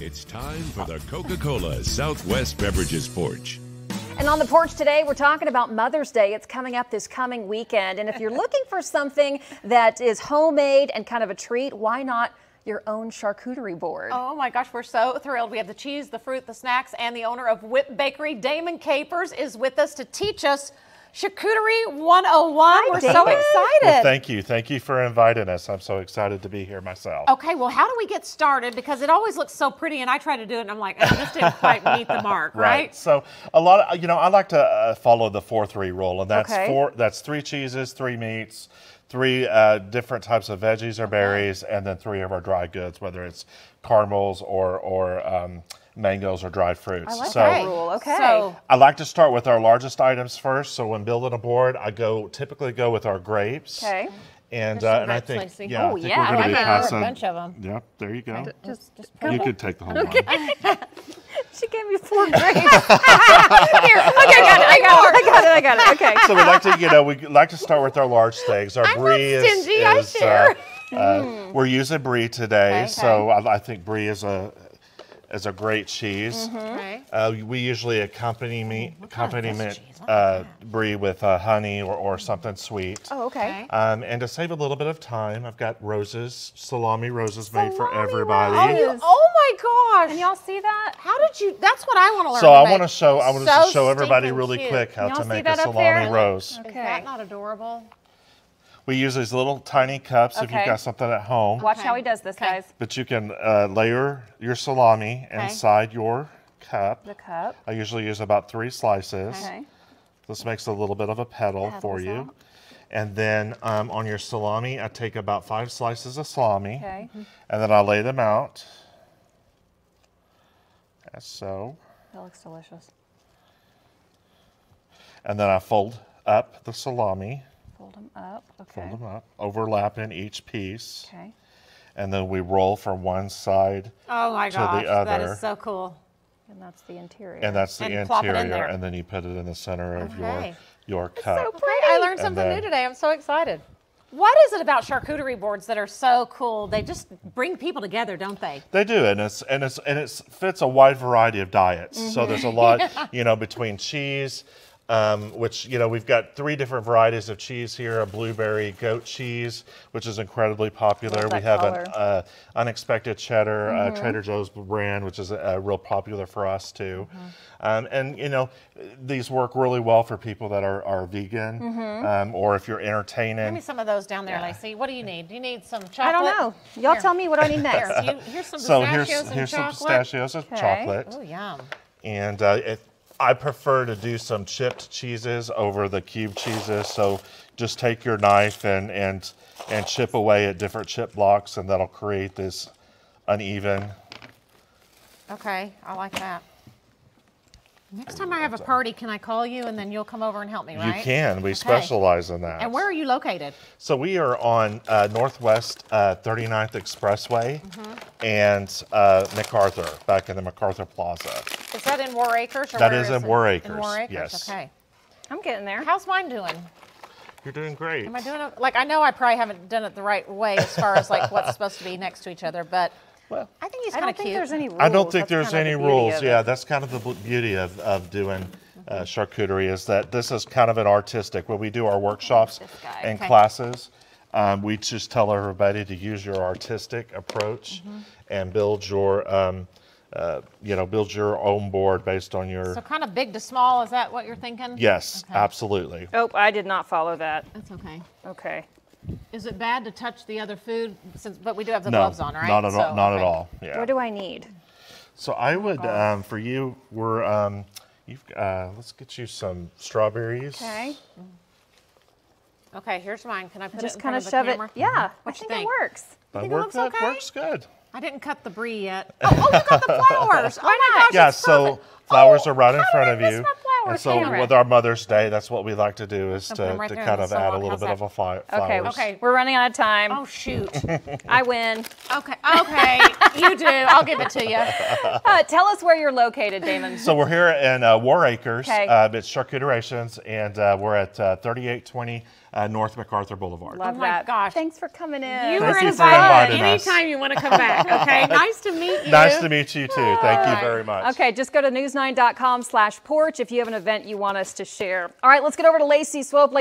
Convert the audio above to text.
It's time for the Coca Cola Southwest Beverages Porch. And on the porch today, we're talking about Mother's Day. It's coming up this coming weekend. And if you're looking for something that is homemade and kind of a treat, why not your own charcuterie board? Oh my gosh, we're so thrilled. We have the cheese, the fruit, the snacks, and the owner of Whipped Bakery, Damon Capers, is with us to teach us Charcuterie 101. We're so excited. Well, thank you. Thank you for inviting us. I'm so excited to be here myself. Okay, well, how do we get started? Because it always looks so pretty, and I try to do it, and I'm like, I just didn't quite meet the mark, right? So a lot of you know I like to uh, follow the four three rule, and that's Okay. four. That's three cheeses, three meats, three uh, different types of veggies or berries, and then three of our dry goods, whether it's caramels or or um, mangoes or dried fruits. I like so that rule. Okay. So, I like to start with our largest items first. So when building a board, I go typically go with our grapes. Okay. And uh, and I think Lacie. yeah, Oh, I think yeah, we're I going to be that. passing. A bunch of 'em. Yep, there you go. just, just You could take the whole one. She gave me four grapes. Here, okay, got it, I got it, I got it, I got it. Okay. so we like to, you know, we like to start with our large things. Our I'm not brie is, I is, share. uh, uh, we're using brie today, Okay. so I, I think brie is a is a great cheese. okay. Uh, we usually accompany me accompany this me, uh, brie with uh, honey or, or something sweet. Oh, okay. Okay. Um, and to save a little bit of time, I've got roses, salami roses made for everybody. Oh, you, oh my gosh. Can y'all see that? How did you? That's what I want to learn. So to I want to show I want to show everybody really cute. quick how to make a salami there? rose. Is Okay. that not adorable? We use these little tiny cups if you've got something at home. Watch Okay. how he does this, Okay. guys. But you can uh, layer your salami inside your cup. The cup. I usually use about three slices. Okay. This makes a little bit of a petal for you. out. And then um, on your salami, I take about five slices of salami. Okay. And then I lay them out. As so. That looks delicious. And then I fold up the salami, Fold them up. Okay. fold them up, overlapping each piece. Okay. And then we roll from one side, Oh my To the gosh, that other. is so cool. And that's the interior. and that's the And plop it in interior. there. And then you put it in the center of Okay. your your cup. Okay, I learned something then- new today. I'm so excited. What is it about charcuterie boards that are so cool? They just bring people together, don't they? They do, and it's and it's and it fits a wide variety of diets. Mm-hmm. So there's a lot, you know, between cheese, um, which you know we've got three different varieties of cheese here: a blueberry goat cheese, which is incredibly popular. We have color. Mm-hmm. an uh, unexpected cheddar, uh, Trader Joe's brand, which is uh, real popular for us too. Mm-hmm. Um, and you know, these work really well for people that are are vegan, Mm-hmm. um, or if you're entertaining. Give me some of those down there, Lacie. What do you need? Do you need some chocolate? I don't know. Y'all Here. tell me what I need next. Here, you- here's some So here's and here's some pistachios and Okay. chocolate. Oh, yum. And uh, it, I prefer to do some chipped cheeses over the cube cheeses. So just take your knife and and and chip away at different chip blocks, and that'll create this uneven. Okay, I like that. Next time I have a party, can I call you and then you'll come over and help me, right? You can. We Okay. specialize in that. And where are you located? So we are on uh, Northwest uh, 39th Expressway Mm-hmm. and uh, MacArthur, back in the MacArthur Plaza. Is that in Warr Acres? Or That where is in it? War In Acres, Warr Acres, yes. okay. I'm getting there. How's mine doing? You're doing great. Am I doing it? Like, I know I probably haven't done it the right way as far as like what's supposed to be next to each other, but Well, I think he's kind don't of think cute. there's any rules. I don't think That's there's any the rules. Yeah, that's kind of the beauty of, of doing uh, charcuterie is that this is kind of an artistic. When we do our workshops and Okay. classes, um, we just tell everybody to use your artistic approach Mm-hmm. and build your, um, uh, you know, build your own board based on your. So kind of big to small. Is that what you're thinking? yes, Okay. absolutely. Oh, I did not follow that. That's okay. Okay. Is it bad to touch the other food? Since, but we do have the no, gloves on, right? not at all. So, Not at all. Yeah. What do I need? So I would, um, for you, we're, um, you've, uh, let's get you some strawberries. Okay. Okay, here's mine. Can I put Just kind of of the shove it. camera? Yeah, I What you think it works. That, think it work- looks that okay? works good. I didn't cut the brie yet. Oh, oh, you got the flowers. oh my gosh, Yeah, it's so perfect. flowers Oh, are right in front of you. My? And so Hang with our Mother's Day, that's what we like to do is to, right to kind of add a little How's bit that? of a fly, Okay. Okay. We're running out of time. Oh shoot. I win. okay. Okay, you do. I'll give it to you. Uh, tell us where you're located, Damon. So we're here in uh, Warr Acres. Okay. Uh, it's Charcuterations, and uh, we're at uh, 3820 uh, North MacArthur Boulevard. Love Oh my that. gosh. Thanks for coming in. You Thank were you for invited inviting us. anytime you want to come back. Okay, nice to meet you. Nice to meet you too. Thank you right. very much. Okay, just go to news9.com slash porch if you have an event you want us to share. All right, let's get over to Lacey Swope.